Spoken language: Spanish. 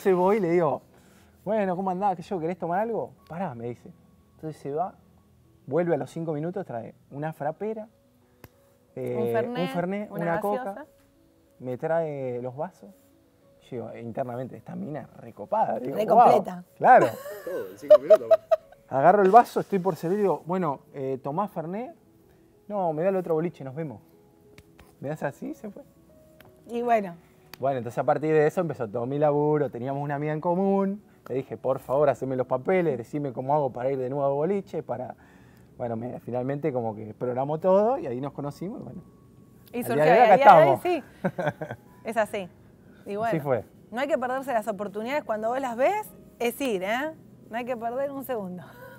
Entonces voy y le digo, bueno, ¿cómo andás? ¿Qué yo? ¿Querés tomar algo? Pará, me dice. Entonces se va, vuelve a los cinco minutos, trae una frapera, eh, Un fernet, un fernet, una una, coca, me trae los vasos. Yo digo, internamente, esta mina es recopada. Digo, Re "Wow". completa. Claro. Todo, en cinco minutos. Agarro el vaso, estoy por servir y digo, bueno, eh, ¿tomás Fernet? No, me da el otro boliche, nos vemos. ¿Me das así? Se fue. Y bueno, Bueno, entonces a partir de eso empezó todo mi laburo, teníamos una amiga en común, le dije, por favor, haceme los papeles, decime cómo hago para ir de nuevo a boliche, para... Bueno, me- finalmente como que programó todo y ahí nos conocimos y bueno, y surgió día acá día sí. Es así. Y bueno, así fue. no hay que perderse las oportunidades cuando vos las ves, es ir, ¿eh? No hay que perder un segundo.